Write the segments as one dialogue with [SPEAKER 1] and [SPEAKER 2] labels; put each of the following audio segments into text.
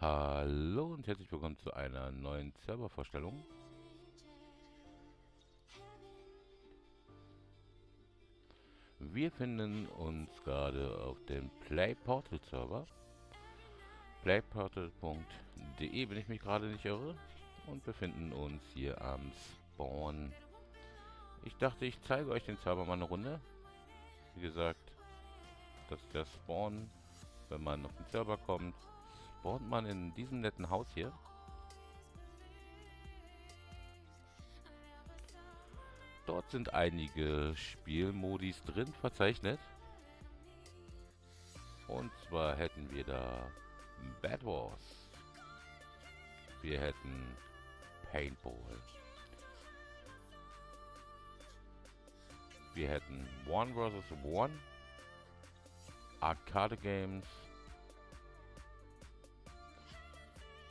[SPEAKER 1] Hallo und herzlich willkommen zu einer neuen Servervorstellung. Wir finden uns gerade auf dem PlayPortal Server. playportal.de, wenn ich mich gerade nicht irre. Und befinden uns hier am Spawn. Ich dachte, ich zeige euch den Server mal eine Runde. Wie gesagt, das ist der Spawn. Wenn man auf den Server kommt, spawnt man in diesem netten Haus hier. Dort sind einige Spielmodis drin verzeichnet. Und zwar hätten wir da Bad Wars. Wir hätten Paintball. Wir hätten One vs. One. Arcade Games.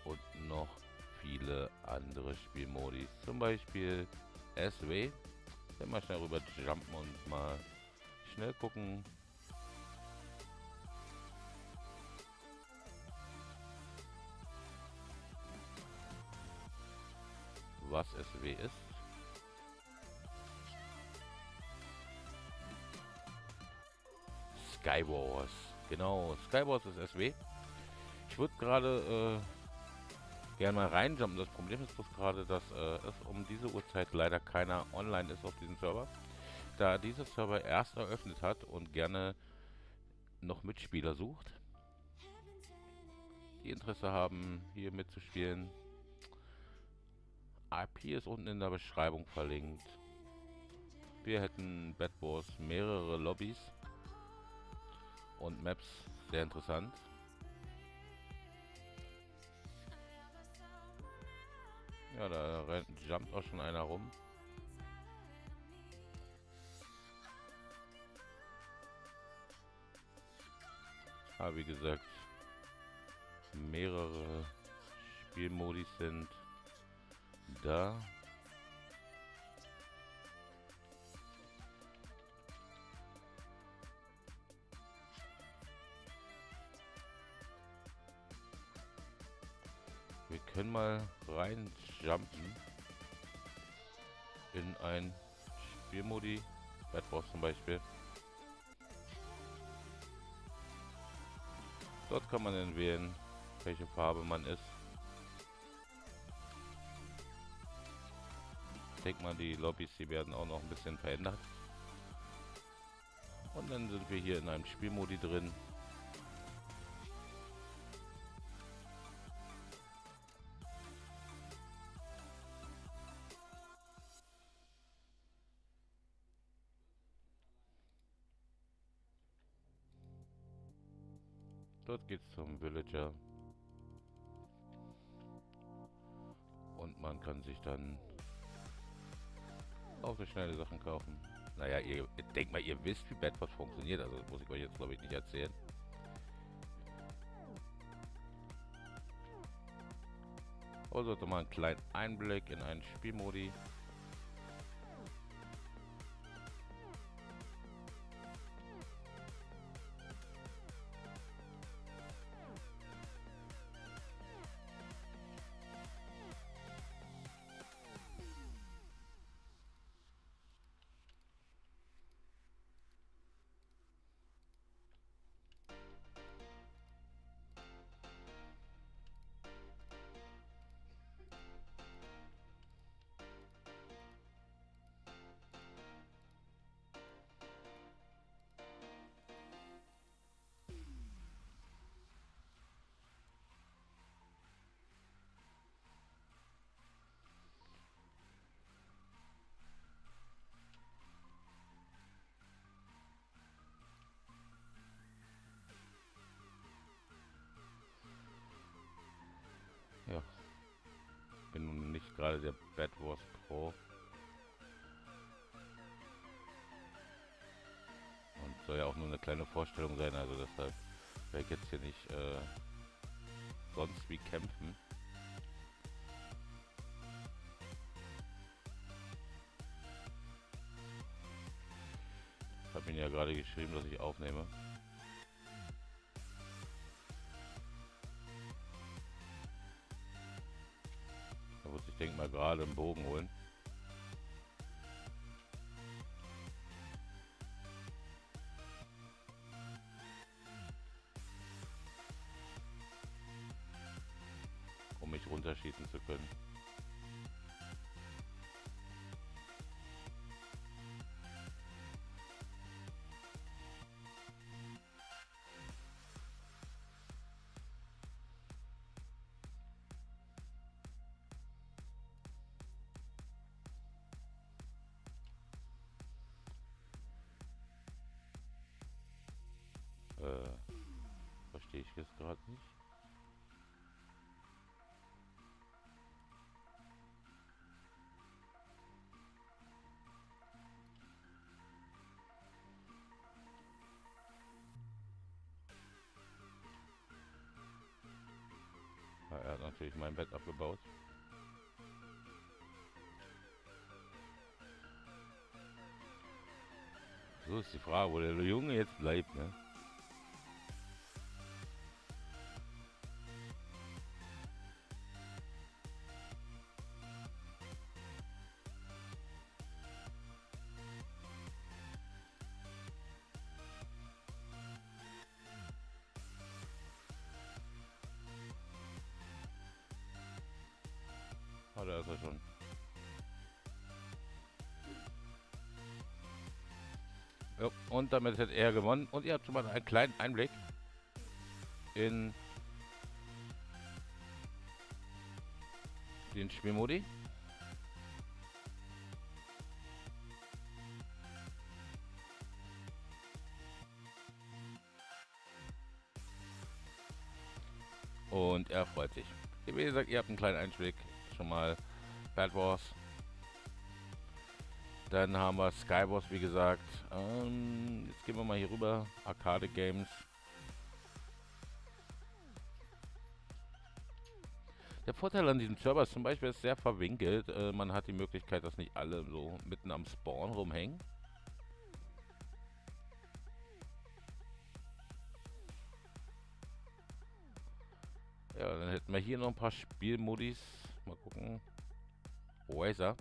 [SPEAKER 1] Und noch viele andere Spielmodi. Zum Beispiel SW. Wenn mal schnell rüber jumpen und mal schnell gucken. Was SW ist. Skywars. Genau, Skywars ist SW. Ich würde gerade äh, gerne mal reinjumpen. Das Problem ist bloß gerade, dass äh, es um diese Uhrzeit leider keiner online ist auf diesem Server. Da dieser Server erst eröffnet hat und gerne noch Mitspieler sucht, die Interesse haben, hier mitzuspielen. IP ist unten in der Beschreibung verlinkt. Wir hätten Bad Wars mehrere Lobbys und Maps sehr interessant. Ja, da rennt, jumpt auch schon einer rum. Aber wie gesagt, mehrere Spielmodis sind da. Können mal rein jumpen in ein Spielmodi, Bad Wars zum Beispiel. Dort kann man dann wählen, welche Farbe man ist. Ich denke mal, die Lobbys, die werden auch noch ein bisschen verändert. Und dann sind wir hier in einem Spielmodi drin. Villager. Und man kann sich dann auch so schnelle Sachen kaufen. Naja, ihr, denkt mal, ihr wisst, wie Bedford funktioniert. Also muss ich euch jetzt, glaube ich, nicht erzählen. Also mal einen kleinen Einblick in einen Spielmodi. Gerade der Bad Wars Pro. Und soll ja auch nur eine kleine Vorstellung sein, also deshalb werde ich jetzt hier nicht äh, sonst wie kämpfen. Ich habe ihn ja gerade geschrieben, dass ich aufnehme. Gerade einen Bogen holen. Verstehe ich jetzt gerade nicht. Ja, er hat natürlich mein Bett abgebaut. So ist die Frage, wo der Junge jetzt bleibt, ne? Und damit hat er gewonnen. Und ihr habt schon mal einen kleinen Einblick in den Spielmodi. Und er freut sich. Wie gesagt, ihr habt einen kleinen Einblick schon mal Bad Wars. Dann haben wir Skywars, wie gesagt. Ähm, jetzt gehen wir mal hier rüber. Arcade Games. Der Vorteil an diesem Server ist zum Beispiel ist sehr verwinkelt. Äh, man hat die Möglichkeit, dass nicht alle so mitten am Spawn rumhängen. Ja, dann hätten wir hier noch ein paar Spielmodis. Mal gucken. Razer.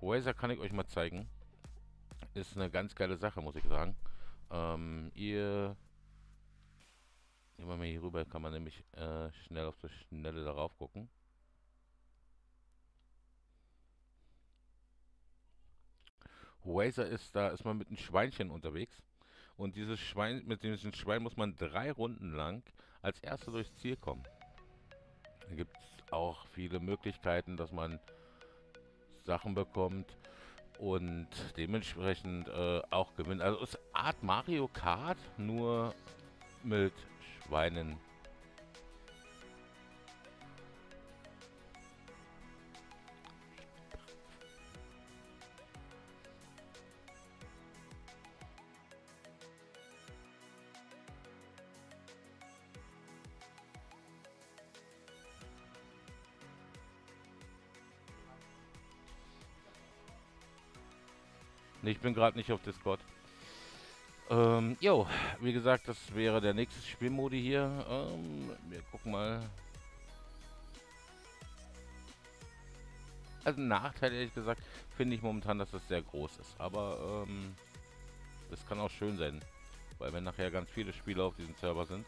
[SPEAKER 1] Razer kann ich euch mal zeigen. Ist eine ganz geile Sache, muss ich sagen. Ähm, ihr... Nehmen wir mal hier rüber, kann man nämlich äh, schnell auf das Schnelle darauf gucken. Razer ist, da ist man mit einem Schweinchen unterwegs. Und dieses Schwein, mit diesem Schwein muss man drei Runden lang als erster durchs Ziel kommen. Da gibt es auch viele Möglichkeiten, dass man Sachen bekommt und dementsprechend äh, auch gewinnt. Also es ist Art Mario Kart, nur mit Schweinen. Nee, ich bin gerade nicht auf Discord. Ähm, jo, wie gesagt, das wäre der nächste Spielmodi hier. Ähm, wir gucken mal. Also Nachteil, ehrlich gesagt, finde ich momentan, dass das sehr groß ist. Aber ähm, das kann auch schön sein. Weil wenn nachher ganz viele Spieler auf diesem Server sind,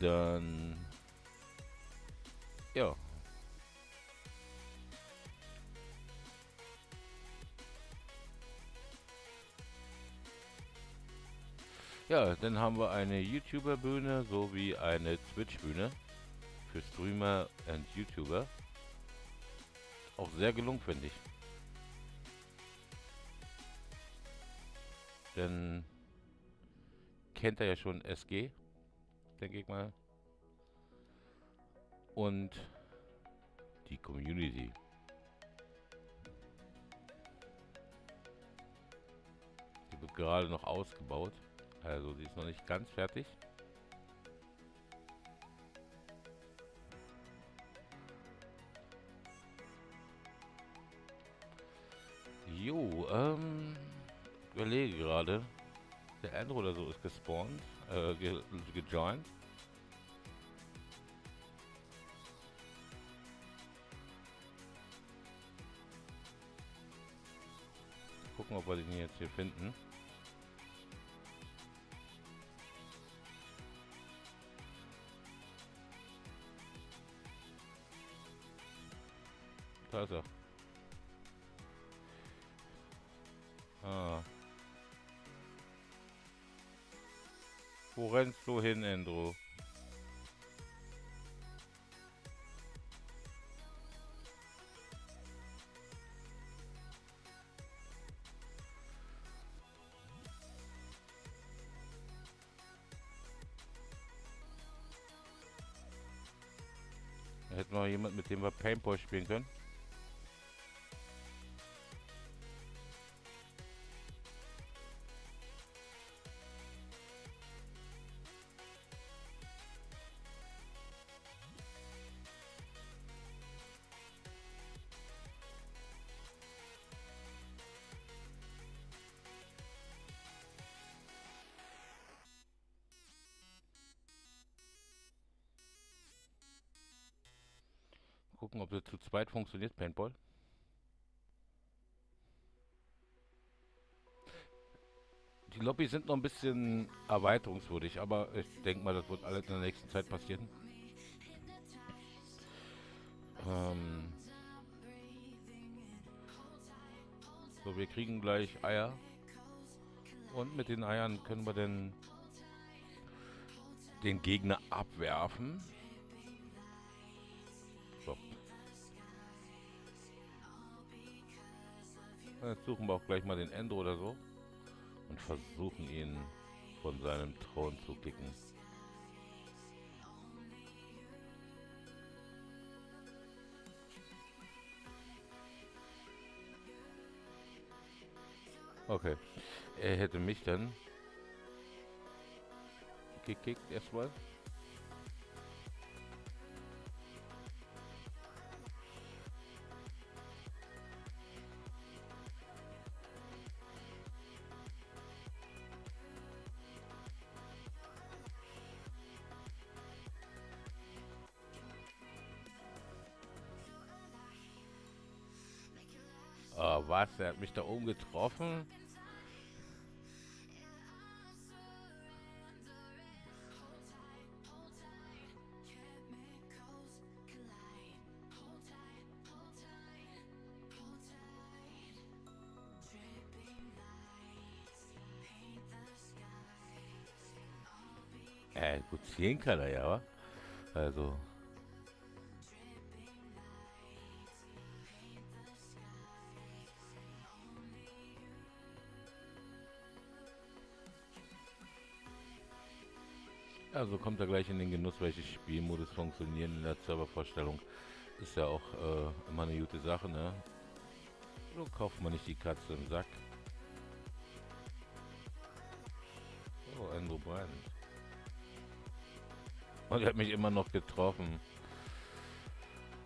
[SPEAKER 1] dann... Ja, Ja, dann haben wir eine YouTuber-Bühne sowie eine Twitch-Bühne für Streamer und YouTuber. Auch sehr gelungen, finde ich. Denn kennt er ja schon SG, denke ich mal. Und die Community. Die wird gerade noch ausgebaut. Also sie ist noch nicht ganz fertig. Jo, ähm, überlege gerade. Der Andrew oder so ist gespawnt, äh, ge gejoint. Gucken, ob wir den jetzt hier finden. Da. Ah. Wo rennst du hin, Andrew? Da hätten wir jemand, mit dem wir Paintball spielen können. Das zu zweit funktioniert, Paintball. Die Lobbys sind noch ein bisschen erweiterungswürdig, aber ich denke mal, das wird alles in der nächsten Zeit passieren. Ähm so, wir kriegen gleich Eier. Und mit den Eiern können wir dann den Gegner abwerfen. Jetzt suchen wir auch gleich mal den Endo oder so und versuchen ihn von seinem Thron zu kicken. Okay. Er hätte mich dann gekickt erstmal. Oh, was? Er hat mich da oben getroffen? Äh, gut ziehen kann er ja, wa? Also. Also kommt er gleich in den Genuss, welche Spielmodus funktionieren in der Servervorstellung. Ist ja auch äh, immer eine gute Sache, ne? So kauft man nicht die Katze im Sack. Oh, Andrew Brand. Und er hat mich immer noch getroffen.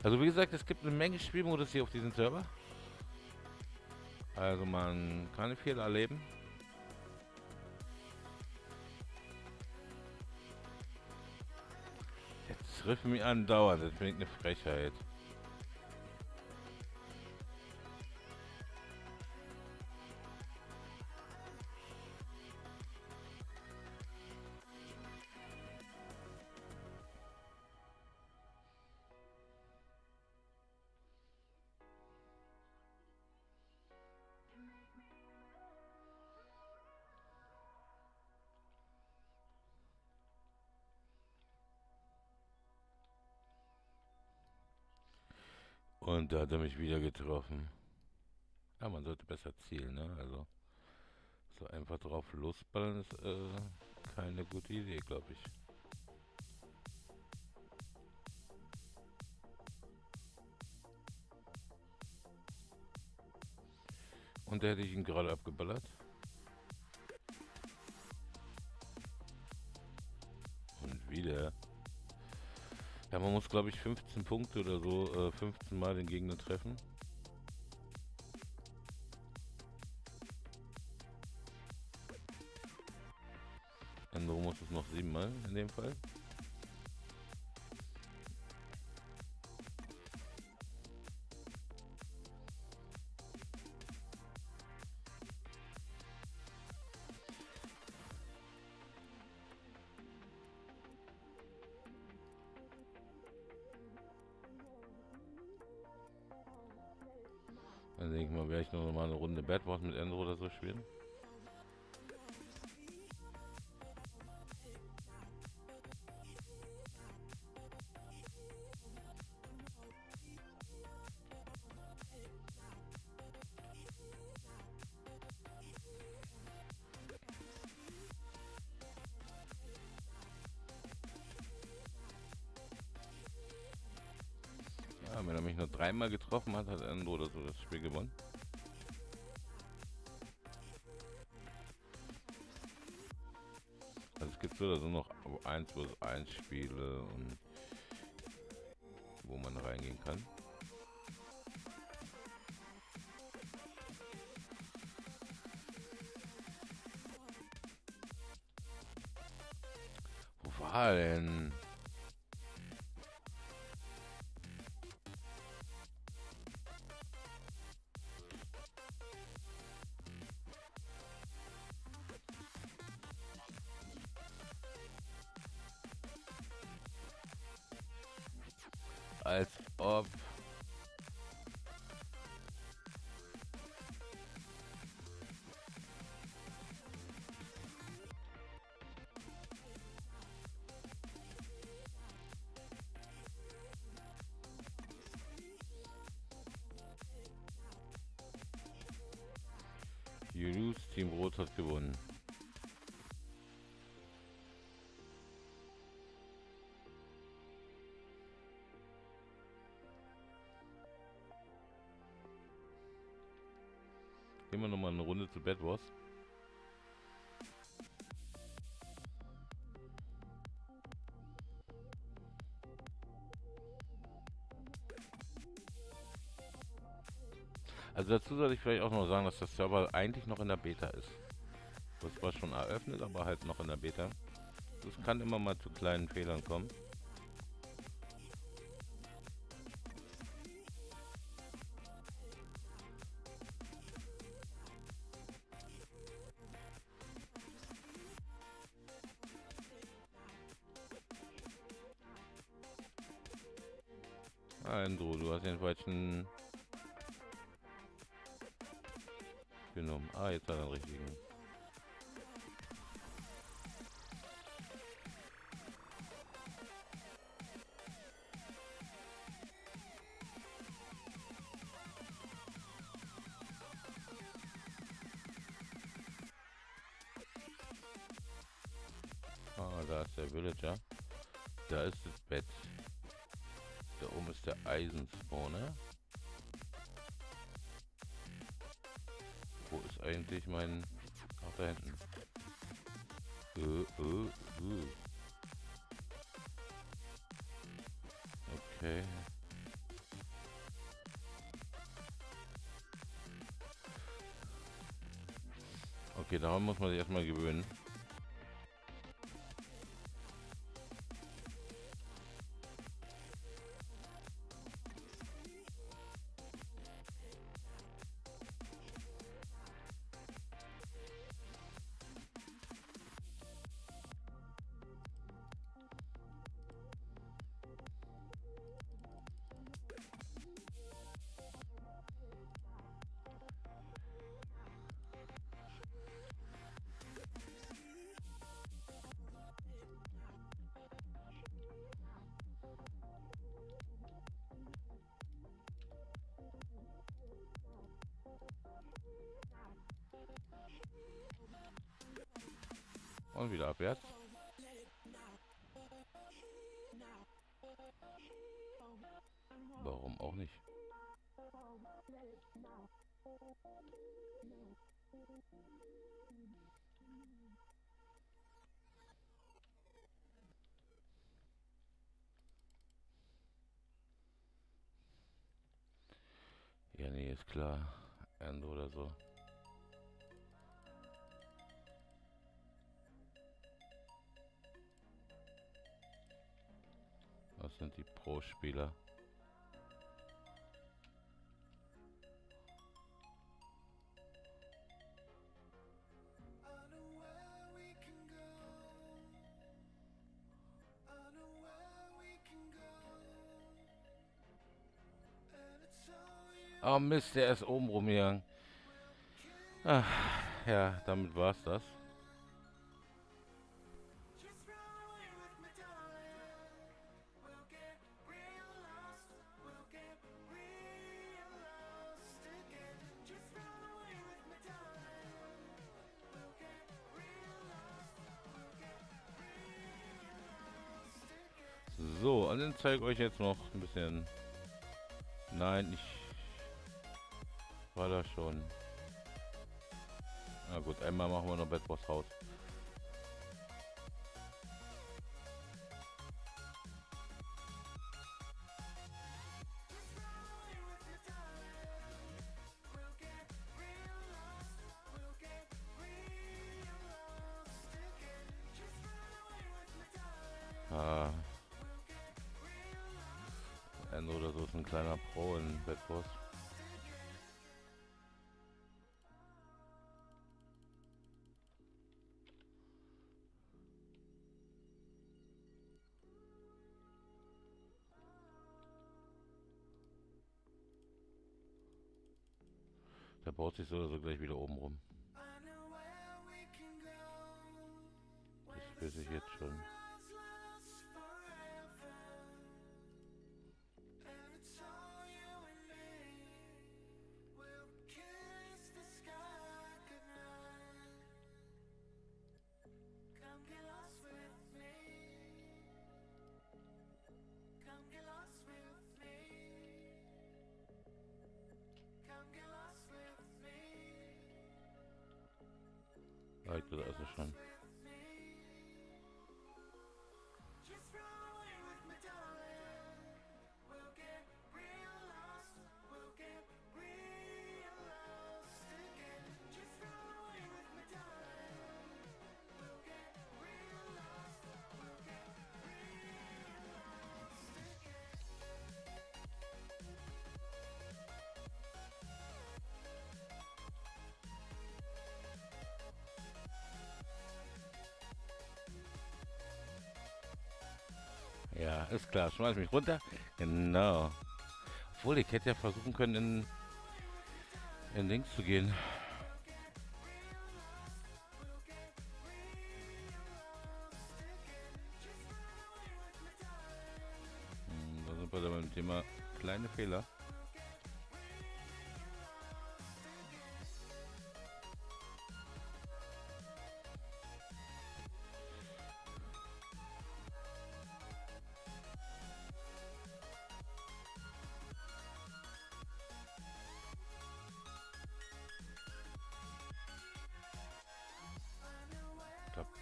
[SPEAKER 1] Also wie gesagt, es gibt eine Menge Spielmodus hier auf diesem Server. Also man kann viel erleben. Trifft mich andauernd. Das finde ich eine Frechheit. Und da hat er mich wieder getroffen. Ja, man sollte besser zielen, ne? Also so einfach drauf losballen ist äh, keine gute Idee, glaube ich. Und da hätte ich ihn gerade abgeballert. Und wieder. Ja, man muss, glaube ich, 15 Punkte oder so, äh, 15 Mal den Gegner treffen. Endo muss es noch 7 Mal in dem Fall. Wenn er mich nur dreimal getroffen hat, hat Endro oder so das Spiel gewonnen. Also es gibt so oder so noch 1 vs 1 Spiele und wo man reingehen kann. Als ob. Uh, Gehen wir nochmal eine Runde zu Bad Wars. Also dazu soll ich vielleicht auch noch sagen, dass der Server eigentlich noch in der Beta ist. Das war schon eröffnet, aber halt noch in der Beta. Es kann immer mal zu kleinen Fehlern kommen. Hast den falschen genommen. Ah, jetzt hat er den richtigen. Mein... Ach, da hinten. Uh, uh, uh. Okay. Okay, daran muss man sich erstmal gewöhnen. Und wieder abwärts. Warum auch nicht? Ja, nee, ist klar. End oder so. Sind die Pro-Spieler. Oh Mist, der ist oben rumgegangen. Ach, ja, damit war's das. So, und dann zeige ich euch jetzt noch ein bisschen... Nein, ich war da schon. Na gut, einmal machen wir noch Bad Boss baut sich so oder so gleich wieder oben rum. Das weiß ich jetzt schon. Also schon. Ist klar. Schmeiß mich runter. Genau. Obwohl, ich hätte ja versuchen können, in, in Links zu gehen. Hm, da sind wir dann beim Thema kleine Fehler.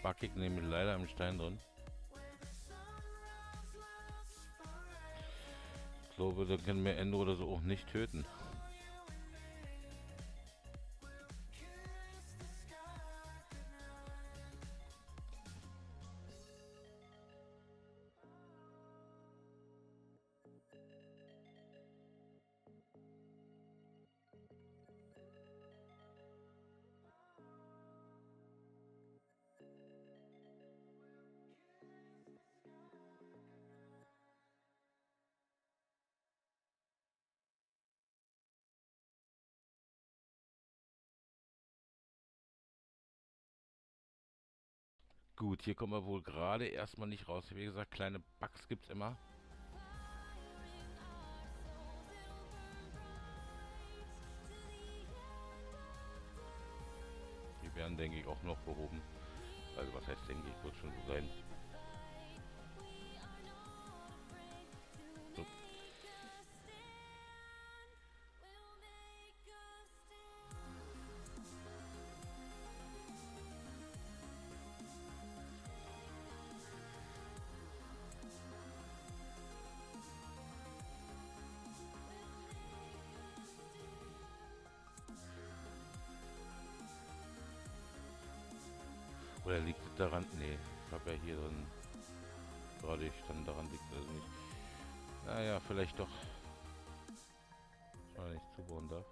[SPEAKER 1] Da back ich nämlich leider im Stein drin. Ich glaube, da können wir Ende oder so auch nicht töten. Gut, hier kommen wir wohl gerade erstmal nicht raus. Wie gesagt, kleine Bugs gibt es immer. Die werden, denke ich, auch noch behoben. Also was heißt, denke ich, wird schon so sein. Daran? Nee, ich habe ja hier drin gerade stand daran liegt also nicht. Naja, vielleicht doch. Dass man nicht zubauen darf.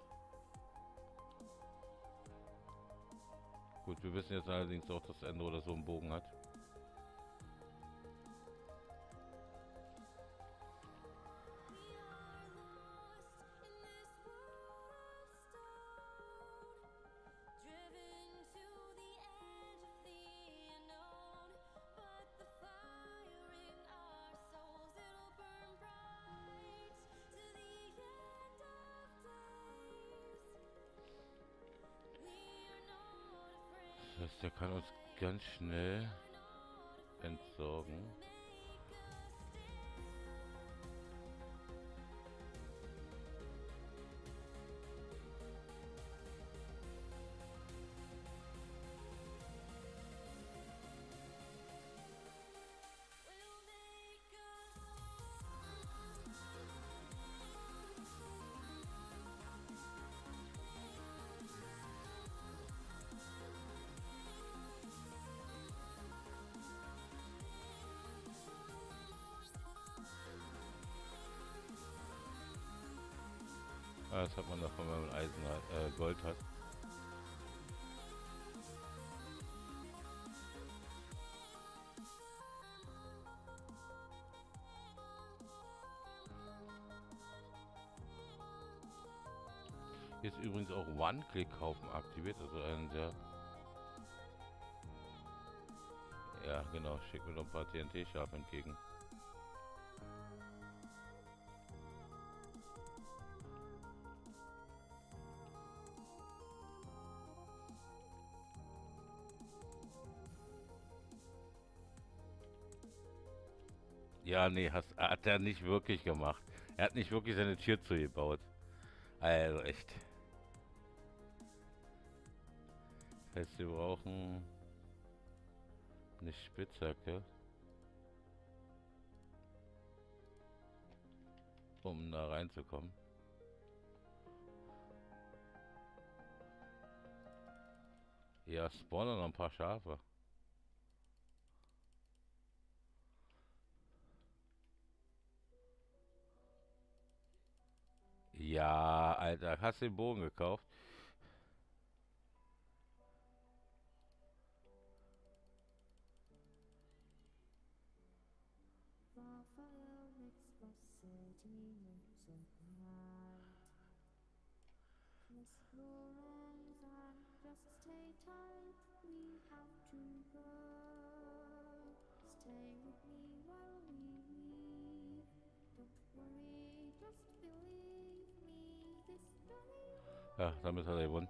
[SPEAKER 1] Gut, wir wissen jetzt allerdings auch, dass Ende oder so einen Bogen hat. Heißt, der kann uns ganz schnell entsorgen. Das hat man davon, wenn man Eisen hat, äh, Gold hat. Jetzt übrigens auch One-Click-Kaufen aktiviert, also ein sehr... Ja, genau, schick mir noch ein paar TNT-Schafe entgegen. Nee, hast, hat er nicht wirklich gemacht. Er hat nicht wirklich seine Tür zugebaut. Also echt. Das heißt, wir brauchen eine Spitzhacke. Um da reinzukommen. Ja, spawnen noch ein paar Schafe. Ja, Alter, hast du den Bogen gekauft? Ja, damit hat er gewonnen.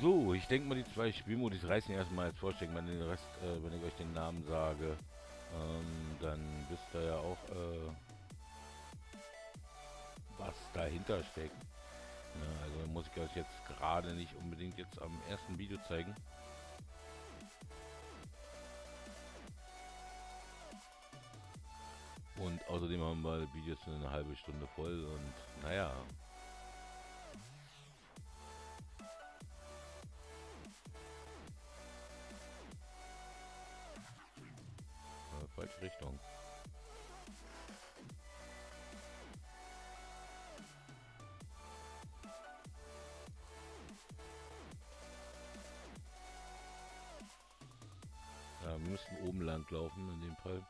[SPEAKER 1] So, ich denke mal, die zwei Spielmodis reißen erstmal als Vorstellung. Wenn, den Rest, äh, wenn ich euch den Namen sage, ähm, dann wisst ihr ja auch, äh, was dahinter steckt. Ja, also muss ich euch jetzt gerade nicht unbedingt jetzt am ersten Video zeigen. Und außerdem haben wir Videos eine halbe Stunde voll und naja, Müssen oben lang laufen in dem Fall.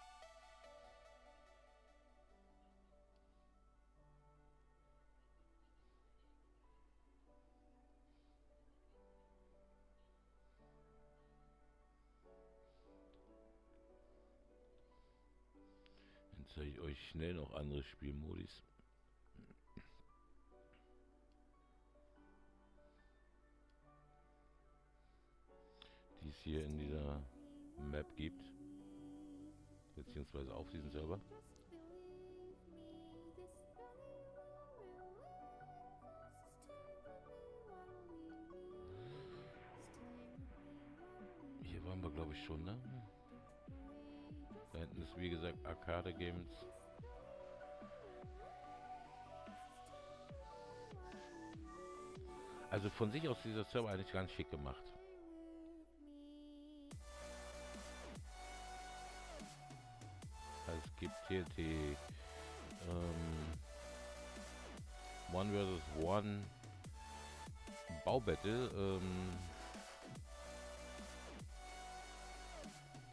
[SPEAKER 1] zeige ich euch schnell noch andere Spielmodis. Die es hier in dieser Map gibt. Beziehungsweise auf diesem Server. Hier waren wir glaube ich schon, ne? Da hinten ist wie gesagt Arcade Games. Also von sich aus dieser Server eigentlich ganz schick gemacht. Hier die ähm, One vs. One Baubattle. Ähm,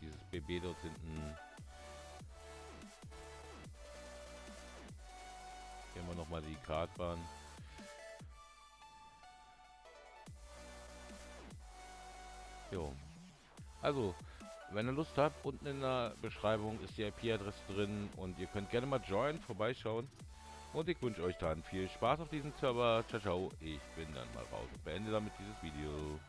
[SPEAKER 1] dieses BB dort hinten Gehen wir nochmal die Kartbahn. Jo. Also, wenn ihr Lust habt, unten in der Beschreibung ist die IP-Adresse drin und ihr könnt gerne mal join, vorbeischauen. Und ich wünsche euch dann viel Spaß auf diesem Server. Ciao, ciao. Ich bin dann mal raus und beende damit dieses Video.